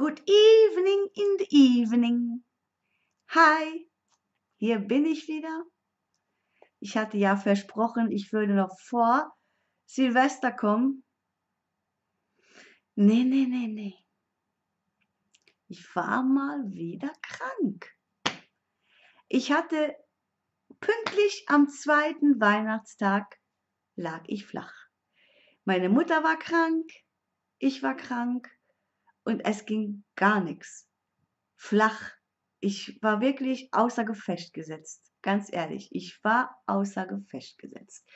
Good evening in the evening. Hi, hier bin ich wieder. Ich hatte ja versprochen, ich würde noch vor Silvester kommen. Nee, nee, nee, nee. Ich war mal wieder krank. Ich hatte pünktlich am zweiten Weihnachtstag lag ich flach. Meine Mutter war krank, ich war krank und es ging gar nichts. Flach. Ich war wirklich außer Gefecht gesetzt. Ganz ehrlich, ich war außer Gefecht gesetzt.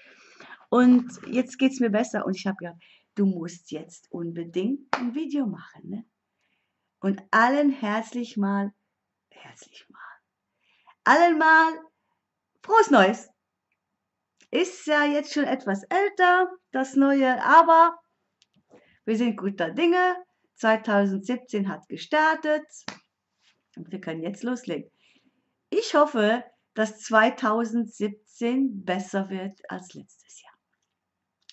Und jetzt geht es mir besser und ich habe gedacht, du musst jetzt unbedingt ein Video machen. Ne? Und allen herzlich mal, herzlich mal, allen mal frohes Neues. Ist ja jetzt schon etwas älter, das neue, aber wir sind guter Dinge. 2017 hat gestartet und wir können jetzt loslegen. Ich hoffe, dass 2017 besser wird als letztes Jahr.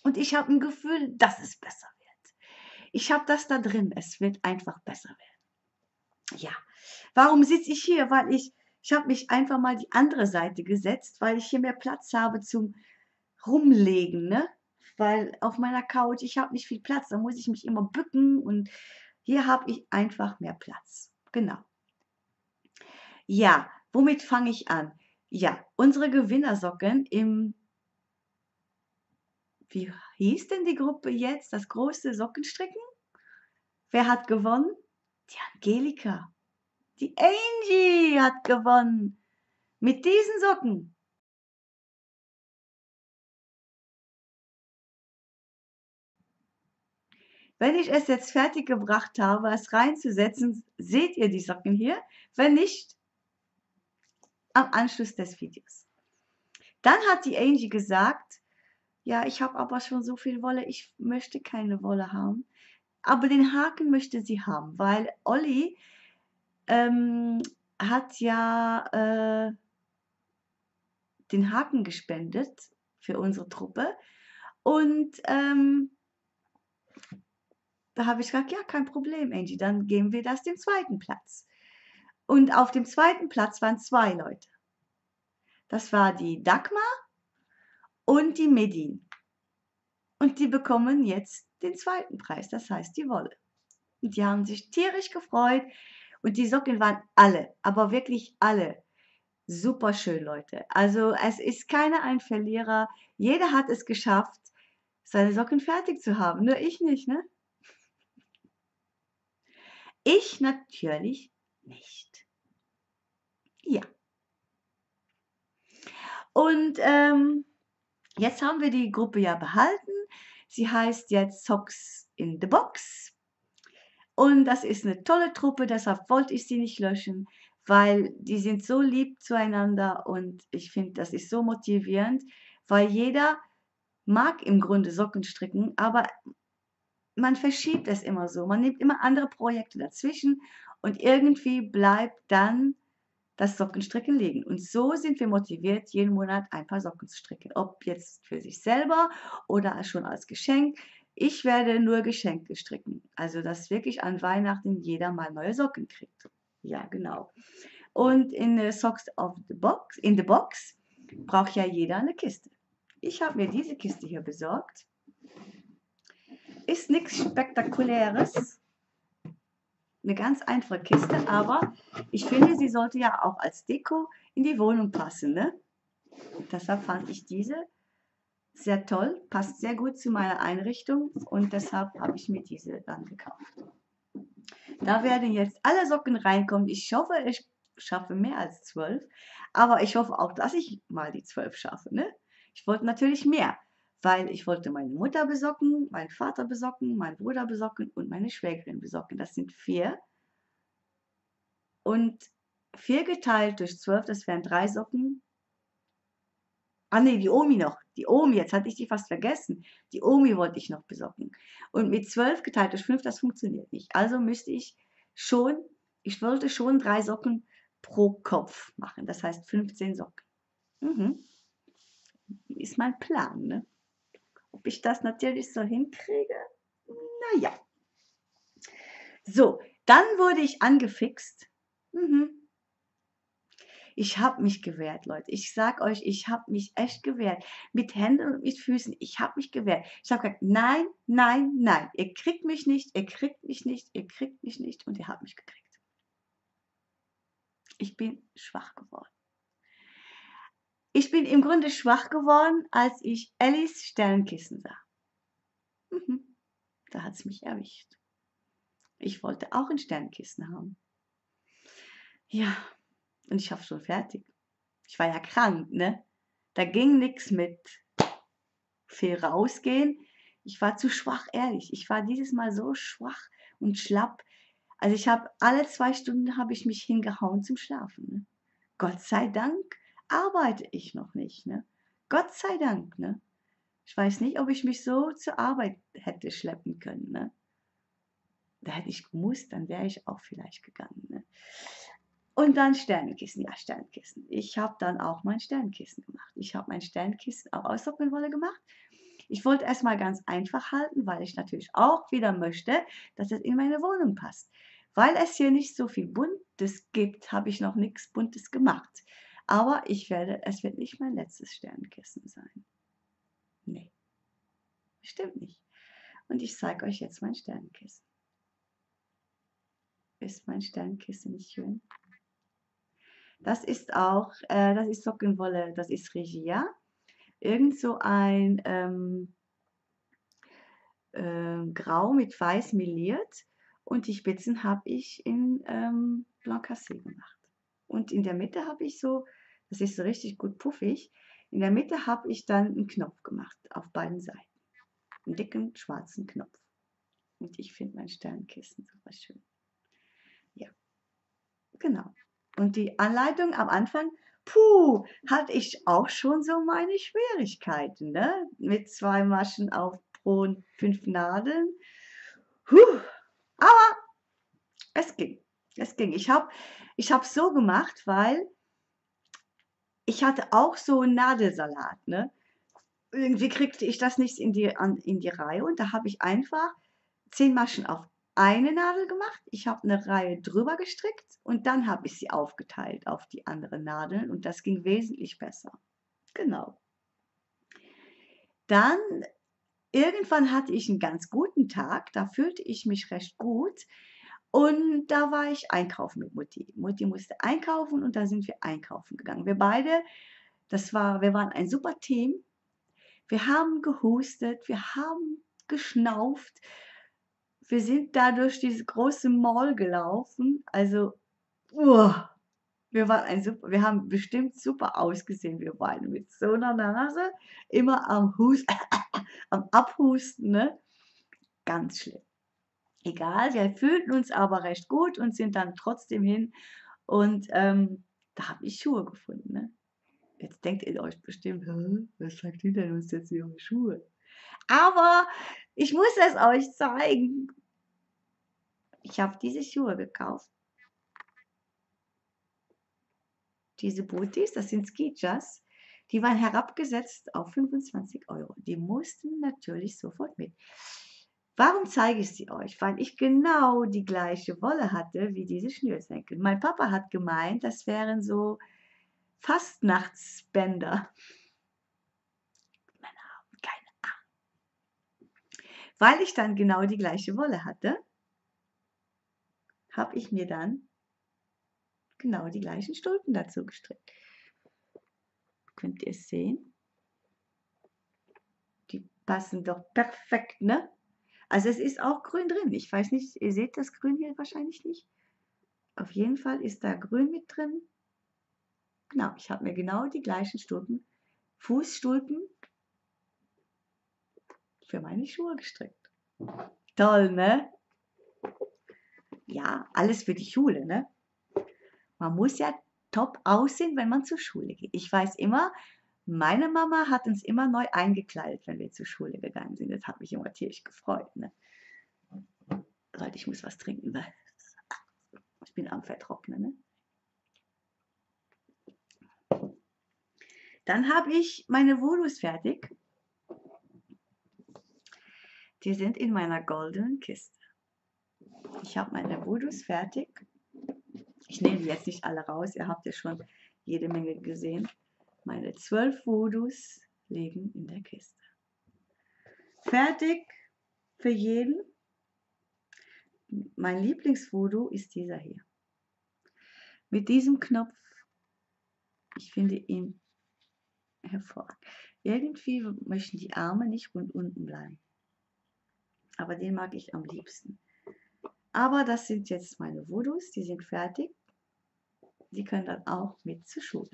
Und ich habe ein Gefühl, dass es besser wird. Ich habe das da drin, es wird einfach besser werden. Ja, warum sitze ich hier? Weil ich, ich habe mich einfach mal die andere Seite gesetzt, weil ich hier mehr Platz habe zum Rumlegen, ne? Weil auf meiner Couch, ich habe nicht viel Platz, da muss ich mich immer bücken und hier habe ich einfach mehr Platz. Genau. Ja, womit fange ich an? Ja, unsere Gewinnersocken im, wie hieß denn die Gruppe jetzt? Das große Sockenstricken? Wer hat gewonnen? Die Angelika. Die Angie hat gewonnen. Mit diesen Socken. Wenn ich es jetzt fertig gebracht habe, es reinzusetzen, seht ihr die Socken hier. Wenn nicht, am Anschluss des Videos. Dann hat die Angie gesagt, ja, ich habe aber schon so viel Wolle, ich möchte keine Wolle haben. Aber den Haken möchte sie haben, weil Olli ähm, hat ja äh, den Haken gespendet für unsere Truppe. Und ähm, da habe ich gesagt, ja, kein Problem, Angie, dann geben wir das dem zweiten Platz. Und auf dem zweiten Platz waren zwei Leute. Das war die Dagmar und die Medin. Und die bekommen jetzt den zweiten Preis, das heißt die Wolle. Und die haben sich tierisch gefreut. Und die Socken waren alle, aber wirklich alle super schön, Leute. Also es ist keiner ein Verlierer. Jeder hat es geschafft, seine Socken fertig zu haben. Nur ich nicht, ne? Ich natürlich nicht. Ja. Und ähm, jetzt haben wir die Gruppe ja behalten. Sie heißt jetzt Socks in the Box. Und das ist eine tolle Truppe, deshalb wollte ich sie nicht löschen, weil die sind so lieb zueinander und ich finde, das ist so motivierend, weil jeder mag im Grunde Socken stricken, aber man verschiebt es immer so. Man nimmt immer andere Projekte dazwischen und irgendwie bleibt dann das Sockenstricken liegen. Und so sind wir motiviert, jeden Monat ein paar Socken zu stricken. Ob jetzt für sich selber oder schon als Geschenk. Ich werde nur Geschenke stricken. Also, dass wirklich an Weihnachten jeder mal neue Socken kriegt. Ja, genau. Und in Socks of the Box, in the Box braucht ja jeder eine Kiste. Ich habe mir diese Kiste hier besorgt. Ist nichts Spektakuläres. Eine ganz einfache Kiste, aber ich finde, sie sollte ja auch als Deko in die Wohnung passen. Ne? Deshalb fand ich diese sehr toll, passt sehr gut zu meiner Einrichtung und deshalb habe ich mir diese dann gekauft. Da werden jetzt alle Socken reinkommen. Ich hoffe, ich schaffe mehr als zwölf, aber ich hoffe auch, dass ich mal die zwölf schaffe. Ne? Ich wollte natürlich mehr weil ich wollte meine Mutter besocken, meinen Vater besocken, meinen Bruder besocken und meine Schwägerin besocken. Das sind vier. Und vier geteilt durch zwölf, das wären drei Socken. Ah nee, die Omi noch. Die Omi, jetzt hatte ich die fast vergessen. Die Omi wollte ich noch besocken. Und mit zwölf geteilt durch fünf, das funktioniert nicht. Also müsste ich schon, ich wollte schon drei Socken pro Kopf machen. Das heißt 15 Socken. Mhm. Ist mein Plan, ne? Ob ich das natürlich so hinkriege? Naja. So, Dann wurde ich angefixt. Mhm. Ich habe mich gewehrt, Leute. Ich sag euch, ich habe mich echt gewehrt. Mit Händen und mit Füßen. Ich habe mich gewehrt. Ich habe gesagt, nein, nein, nein. Ihr kriegt mich nicht, ihr kriegt mich nicht, ihr kriegt mich nicht. Und ihr habt mich gekriegt. Ich bin schwach geworden. Ich bin im Grunde schwach geworden, als ich Ellis Sternkissen sah. Mhm. Da hat es mich erwischt. Ich wollte auch ein Sternkissen haben. Ja, und ich habe schon fertig. Ich war ja krank, ne? Da ging nichts mit viel rausgehen. Ich war zu schwach, ehrlich. Ich war dieses Mal so schwach und schlapp. Also ich habe alle zwei Stunden habe ich mich hingehauen zum Schlafen. Ne? Gott sei Dank arbeite ich noch nicht. Ne? Gott sei Dank. Ne? Ich weiß nicht, ob ich mich so zur Arbeit hätte schleppen können. Ne? Da hätte ich gemusst, dann wäre ich auch vielleicht gegangen. Ne? Und dann Sternenkissen, ja, Sternenkissen. Ich habe dann auch mein Sternenkissen gemacht. Ich habe mein Sternenkissen auch aus Sockenwolle gemacht. Ich wollte erstmal ganz einfach halten, weil ich natürlich auch wieder möchte, dass es in meine Wohnung passt. Weil es hier nicht so viel Buntes gibt, habe ich noch nichts Buntes gemacht. Aber ich werde, es wird nicht mein letztes Sternenkissen sein. Nee, stimmt nicht. Und ich zeige euch jetzt mein Sternenkissen. Ist mein Sternenkissen nicht schön? Das ist auch, äh, das ist Sockenwolle, das ist Regia. Irgend so ein ähm, äh, Grau mit Weiß meliert und die Spitzen habe ich in ähm, Blanc Cassé gemacht. Und in der Mitte habe ich so, das ist so richtig gut puffig, in der Mitte habe ich dann einen Knopf gemacht auf beiden Seiten. Einen dicken schwarzen Knopf. Und ich finde mein Sternkissen super schön. Ja, genau. Und die Anleitung am Anfang, puh, hatte ich auch schon so meine Schwierigkeiten, ne? Mit zwei Maschen auf pro fünf Nadeln. Puh. Aber es ging. Es ging. Ich habe ich so gemacht, weil ich hatte auch so einen Nadelsalat. Ne? Irgendwie kriegte ich das nicht in die, an, in die Reihe und da habe ich einfach zehn Maschen auf eine Nadel gemacht, ich habe eine Reihe drüber gestrickt und dann habe ich sie aufgeteilt auf die anderen Nadeln und das ging wesentlich besser. Genau. Dann irgendwann hatte ich einen ganz guten Tag, da fühlte ich mich recht gut und da war ich einkaufen mit Mutti. Mutti musste einkaufen und da sind wir einkaufen gegangen. Wir beide, das war, wir waren ein super Team. Wir haben gehustet, wir haben geschnauft wir sind da durch diese große Mall gelaufen. Also, uah, wir waren ein super, wir haben bestimmt super ausgesehen, wir beiden mit so einer Nase, immer am Hus, am Abhusten, ne? Ganz schlimm. Egal, wir fühlten uns aber recht gut und sind dann trotzdem hin und ähm, da habe ich Schuhe gefunden, ne? Jetzt denkt ihr euch bestimmt, was sagt die denn uns jetzt ihre Schuhe? Aber ich muss es euch zeigen. Ich habe diese Schuhe gekauft. Diese Booties, das sind Skijas, die waren herabgesetzt auf 25 Euro. Die mussten natürlich sofort mit. Warum zeige ich sie euch? Weil ich genau die gleiche Wolle hatte wie diese Schnürsenkel. Mein Papa hat gemeint, das wären so Fastnachtsbänder. Männer haben keine Ahnung. Weil ich dann genau die gleiche Wolle hatte, habe ich mir dann genau die gleichen Stulpen dazu gestrickt. Könnt ihr es sehen? Die passen doch perfekt, ne? Also es ist auch grün drin. Ich weiß nicht, ihr seht das Grün hier wahrscheinlich nicht. Auf jeden Fall ist da Grün mit drin. Genau, ich habe mir genau die gleichen Stulpen, Fußstulpen für meine Schuhe gestrickt. Toll, ne? ja, alles für die Schule, ne? Man muss ja top aussehen, wenn man zur Schule geht. Ich weiß immer, meine Mama hat uns immer neu eingekleidet, wenn wir zur Schule gegangen sind. Das hat mich immer tierisch gefreut. Ne? Leute, ich muss was trinken, weil ich bin am Vertrocknen. Ne? Dann habe ich meine Volus fertig. Die sind in meiner goldenen Kiste. Ich habe meine Voodoos fertig. Ich nehme die jetzt nicht alle raus. Ihr habt ja schon jede Menge gesehen. Meine zwölf Voodoos liegen in der Kiste. Fertig für jeden. Mein Lieblingsvoodoo ist dieser hier. Mit diesem Knopf. Ich finde ihn hervorragend. Irgendwie möchten die Arme nicht rund unten bleiben. Aber den mag ich am liebsten. Aber das sind jetzt meine Voodoos, die sind fertig. Die können dann auch mit zur Schule.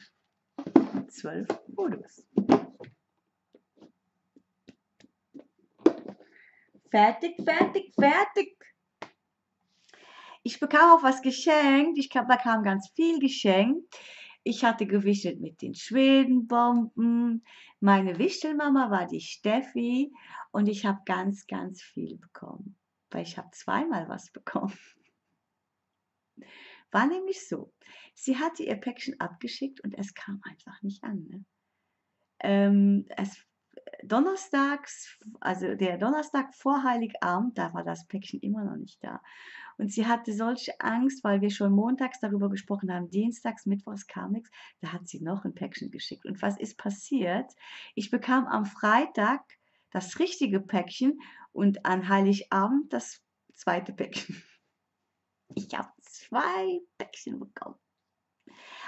Zwölf Voodoos. Fertig, fertig, fertig. Ich bekam auch was geschenkt. Ich bekam ganz viel geschenkt. Ich hatte gewichtet mit den Schwedenbomben. Meine Wichtelmama war die Steffi und ich habe ganz, ganz viel bekommen, weil ich habe zweimal was bekommen. War nämlich so, sie hatte ihr Päckchen abgeschickt und es kam einfach nicht an. Ne? Ähm, es donnerstags, also der Donnerstag vor Heiligabend, da war das Päckchen immer noch nicht da. Und sie hatte solche Angst, weil wir schon montags darüber gesprochen haben, dienstags, mittwochs kam nichts, da hat sie noch ein Päckchen geschickt. Und was ist passiert? Ich bekam am Freitag das richtige Päckchen und an Heiligabend das zweite Päckchen. Ich habe zwei Päckchen bekommen.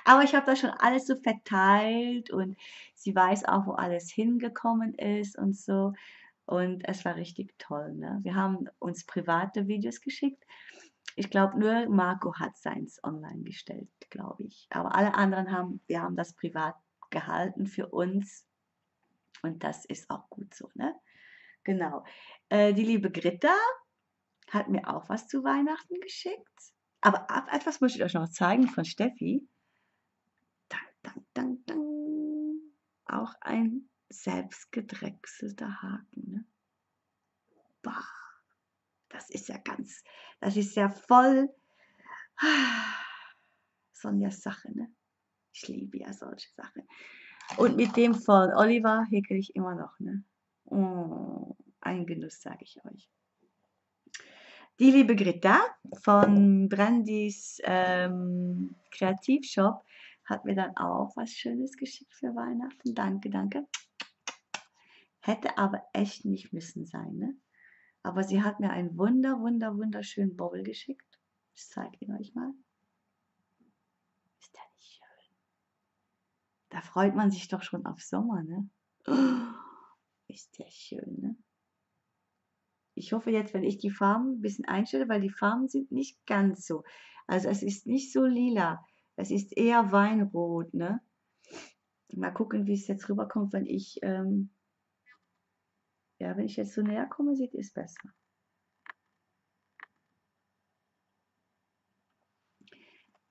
Aber ich habe das schon alles so verteilt und sie weiß auch, wo alles hingekommen ist und so. Und es war richtig toll. Ne? Wir haben uns private Videos geschickt. Ich glaube, nur Marco hat seins online gestellt, glaube ich. Aber alle anderen haben, wir haben das privat gehalten für uns. Und das ist auch gut so. Ne? Genau. Äh, die liebe Gritta hat mir auch was zu Weihnachten geschickt. Aber etwas möchte ich euch noch zeigen von Steffi. Dang, dang, dang. Auch ein selbstgedrechselter Haken. Ne? Bah, das ist ja ganz, das ist ja voll Sonjas Sache. Ne? Ich liebe ja solche Sachen. Und mit dem von Oliver häkel ich immer noch. Ne? Oh, ein Genuss, sage ich euch. Die liebe Greta von Brandys ähm, Kreativshop hat mir dann auch was Schönes geschickt für Weihnachten. Danke, danke. Hätte aber echt nicht müssen sein, ne? Aber sie hat mir einen wunder, wunder, wunderschönen Bobble geschickt. Ich zeige ihn euch mal. Ist der nicht schön? Da freut man sich doch schon auf Sommer, ne? ist der schön, ne? Ich hoffe jetzt, wenn ich die Farben ein bisschen einstelle, weil die Farben sind nicht ganz so. Also es ist nicht so lila. Es ist eher Weinrot, ne? Mal gucken, wie es jetzt rüberkommt, wenn ich, ähm, ja, wenn ich jetzt so näher komme, sieht es besser.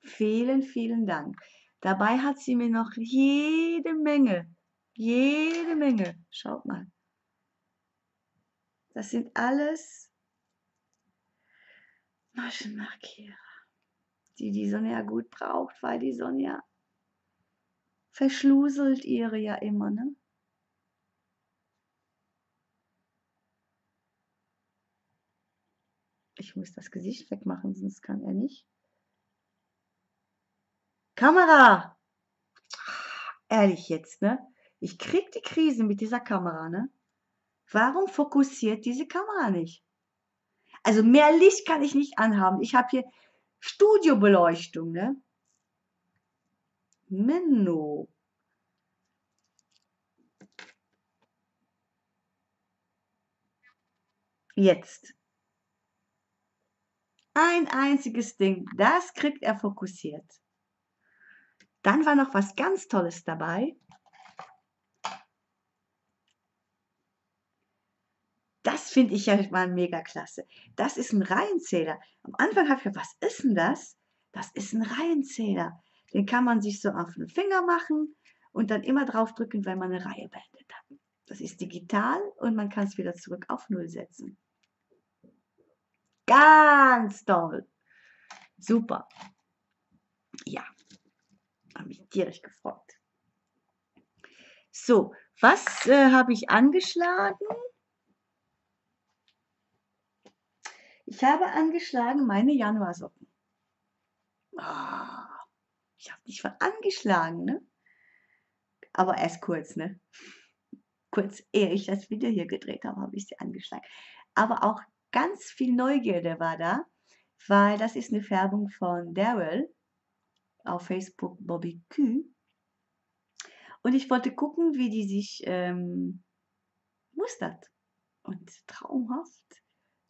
Vielen, vielen Dank. Dabei hat sie mir noch jede Menge, jede Menge, schaut mal. Das sind alles Maschenmarkierer die die Sonja gut braucht, weil die Sonja verschluselt ihre ja immer, ne? Ich muss das Gesicht wegmachen, sonst kann er nicht. Kamera! Ehrlich jetzt, ne? Ich krieg die Krise mit dieser Kamera, ne? Warum fokussiert diese Kamera nicht? Also mehr Licht kann ich nicht anhaben. Ich habe hier Studiobeleuchtung, ne? Menno. Jetzt. Ein einziges Ding, das kriegt er fokussiert. Dann war noch was ganz Tolles dabei. Das finde ich ja mal mega klasse. Das ist ein Reihenzähler. Am Anfang habe ich gedacht, was ist denn das? Das ist ein Reihenzähler. Den kann man sich so auf den Finger machen und dann immer drauf drücken, wenn man eine Reihe beendet hat. Das ist digital und man kann es wieder zurück auf Null setzen. Ganz toll. Super. Ja, habe mich tierisch gefreut. So, was äh, habe ich angeschlagen? Ich habe angeschlagen meine Januarsocken. Ah, ich habe dich angeschlagen, ne? Aber erst kurz, ne? Kurz ehe ich das Video hier gedreht habe, habe ich sie angeschlagen. Aber auch ganz viel Neugierde war da, weil das ist eine Färbung von Daryl auf Facebook Bobby Q. Und ich wollte gucken, wie die sich ähm, mustert. Und traumhaft,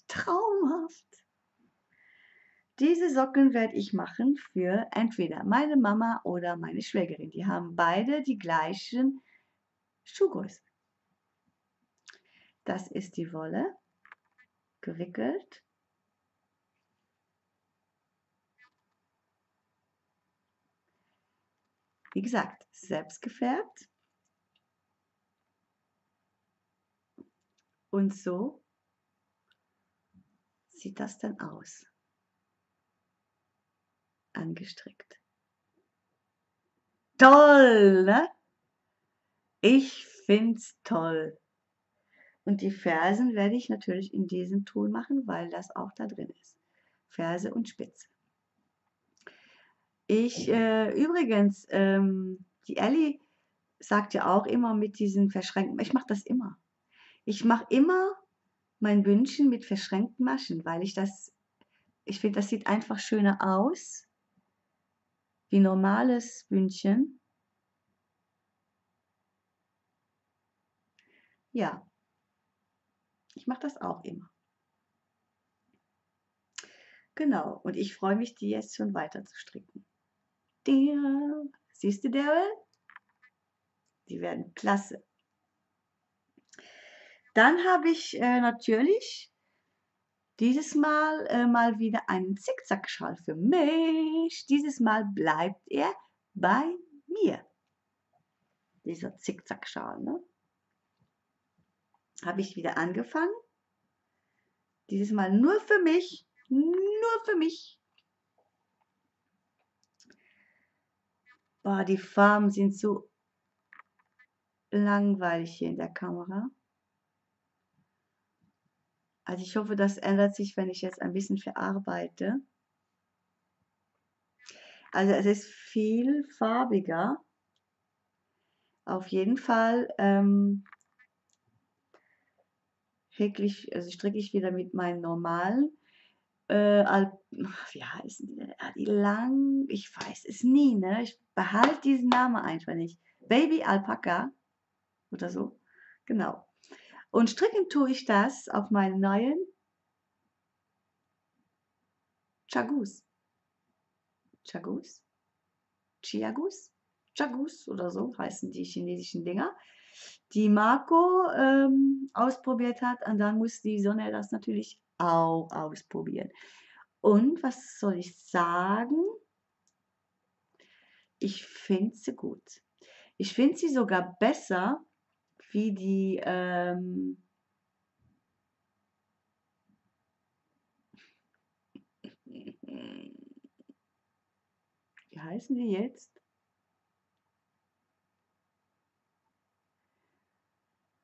traumhaft. Diese Socken werde ich machen für entweder meine Mama oder meine Schwägerin. Die haben beide die gleichen Schuhgröße. Das ist die Wolle, gewickelt. Wie gesagt, selbst gefärbt. Und so sieht das dann aus. Angestrickt. Toll, ne? Ich find's toll. Und die Fersen werde ich natürlich in diesem Tool machen, weil das auch da drin ist. Ferse und Spitze. Ich, äh, übrigens, ähm, die Ellie sagt ja auch immer mit diesen verschränkten, ich mache das immer. Ich mache immer mein Bündchen mit verschränkten Maschen, weil ich das, ich finde, das sieht einfach schöner aus, wie normales Bündchen. Ja, ich mache das auch immer. Genau, und ich freue mich, die jetzt schon weiter zu stricken. Der, siehst du, Daryl? Die werden klasse. Dann habe ich äh, natürlich dieses Mal äh, mal wieder einen Zickzackschal für mich. Dieses Mal bleibt er bei mir. Dieser Zickzackschal. Ne? Habe ich wieder angefangen. Dieses Mal nur für mich. Nur für mich. Boah, die Farben sind so langweilig hier in der Kamera. Also ich hoffe, das ändert sich, wenn ich jetzt ein bisschen verarbeite. Also es ist viel farbiger. Auf jeden Fall ähm, ich, also stricke ich wieder mit meinen normalen. Äh, wie heißen die denn? Ah, die lang, ich weiß es nie, ne? Ich behalte diesen Namen einfach nicht. Baby Alpaka oder so. Genau. Und stricken tue ich das auf meinen neuen Chagus. Chagus? Chiagus? Chagus oder so heißen die chinesischen Dinger, die Marco ähm, ausprobiert hat. Und dann muss die Sonne das natürlich auch ausprobieren. Und was soll ich sagen? Ich finde sie gut. Ich finde sie sogar besser wie die, ähm, wie heißen die jetzt?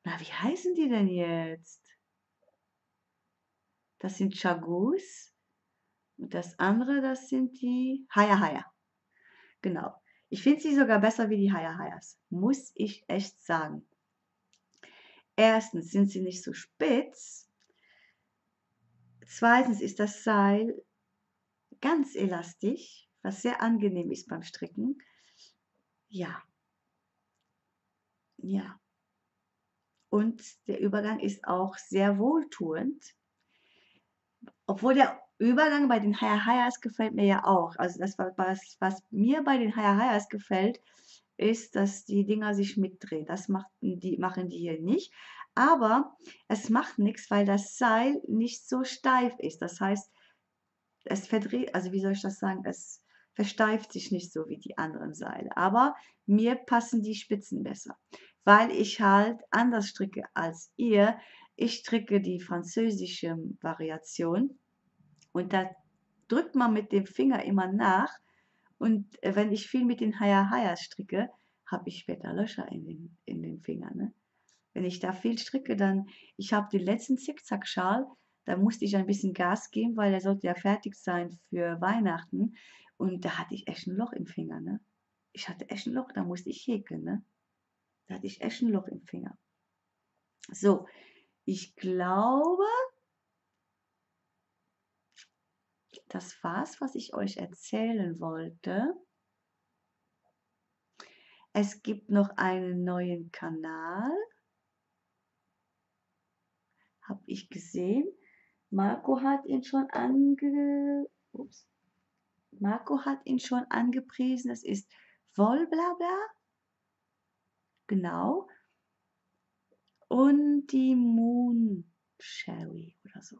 Na, wie heißen die denn jetzt? Das sind Chagus. Und das andere, das sind die Haya Haya. Genau. Ich finde sie sogar besser wie die Haya Hayas. Muss ich echt sagen. Erstens sind sie nicht so spitz. Zweitens ist das Seil ganz elastisch, was sehr angenehm ist beim Stricken. Ja. Ja. Und der Übergang ist auch sehr wohltuend. Obwohl der Übergang bei den Haya Hayas gefällt mir ja auch. Also das, was, was mir bei den Haya Hayas gefällt, ist, dass die Dinger sich mitdrehen. Das macht, die, machen die hier nicht. Aber es macht nichts, weil das Seil nicht so steif ist. Das heißt, es verdreht, also wie soll ich das sagen, es versteift sich nicht so wie die anderen Seile. Aber mir passen die Spitzen besser, weil ich halt anders stricke als ihr. Ich stricke die französische Variation und da drückt man mit dem Finger immer nach und äh, wenn ich viel mit den Haya Haya stricke, habe ich später Löcher in den, in den Fingern. Ne? Wenn ich da viel stricke, dann, ich habe den letzten Zickzackschal, Da musste ich ein bisschen Gas geben, weil er sollte ja fertig sein für Weihnachten. Und da hatte ich echt ein Loch im Finger, ne? Ich hatte echt ein Loch, da musste ich häkeln, ne? Da hatte ich echt ein Loch im Finger. So, ich glaube, das war's, was ich euch erzählen wollte. Es gibt noch einen neuen Kanal. Habe ich gesehen. Marco hat ihn schon ange... Ups. Marco hat ihn schon angepriesen. Das ist Wollblabla. Genau. Und die Moon Sherry oder so.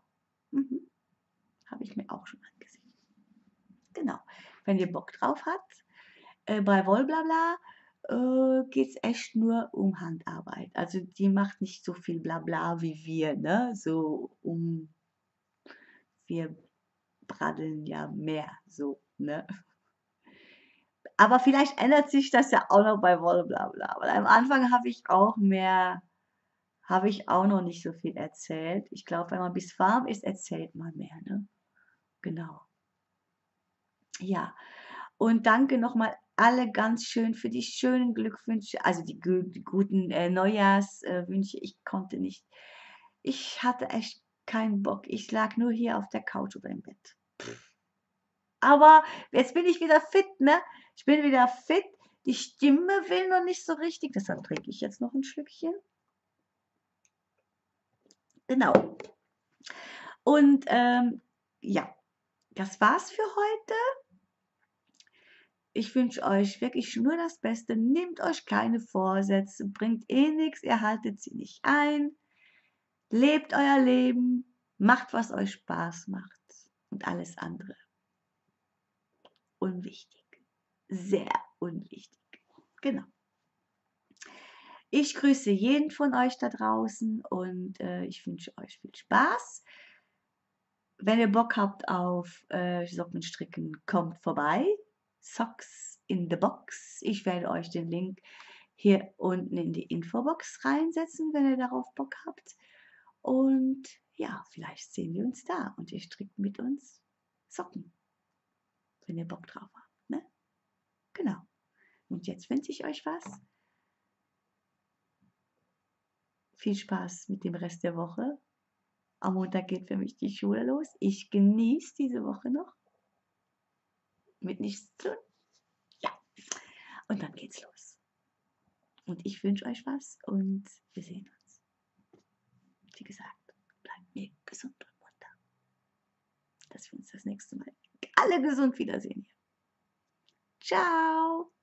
Mhm. Habe ich mir auch schon angesehen. Genau. Wenn ihr Bock drauf habt, äh, bei Wollblabla äh, geht es echt nur um Handarbeit. Also die macht nicht so viel Blabla wie wir, ne? So um wir braddeln ja mehr so, ne? Aber vielleicht ändert sich das ja auch noch bei Wolle Blabla. Weil am Anfang habe ich auch mehr, habe ich auch noch nicht so viel erzählt. Ich glaube, wenn man bis warm ist, erzählt man mehr, ne? Genau. Ja, und danke nochmal alle ganz schön für die schönen Glückwünsche, also die, die guten äh, Neujahrswünsche. ich konnte nicht, ich hatte echt keinen Bock. Ich lag nur hier auf der Couch oder im Bett. Aber jetzt bin ich wieder fit, ne? Ich bin wieder fit. Die Stimme will noch nicht so richtig. Deshalb trinke ich jetzt noch ein Schlückchen. Genau. Und ähm, ja, das war's für heute. Ich wünsche euch wirklich nur das Beste. Nehmt euch keine Vorsätze, bringt eh nichts, ihr haltet sie nicht ein. Lebt euer Leben, macht, was euch Spaß macht und alles andere. Unwichtig. Sehr unwichtig. Genau. Ich grüße jeden von euch da draußen und äh, ich wünsche euch viel Spaß. Wenn ihr Bock habt auf äh, Sockenstricken, kommt vorbei. Socks in the Box. Ich werde euch den Link hier unten in die Infobox reinsetzen, wenn ihr darauf Bock habt. Und ja, vielleicht sehen wir uns da und ihr strickt mit uns Socken, wenn ihr Bock drauf habt. Ne? Genau. Und jetzt wünsche ich euch was. Viel Spaß mit dem Rest der Woche. Am Montag geht für mich die Schule los. Ich genieße diese Woche noch mit nichts zu tun. Ja. Und dann geht's los. Und ich wünsche euch was und wir sehen uns. Wie gesagt, bleibt mir gesund und munter. Dass wir uns das nächste Mal alle gesund wiedersehen. Ciao.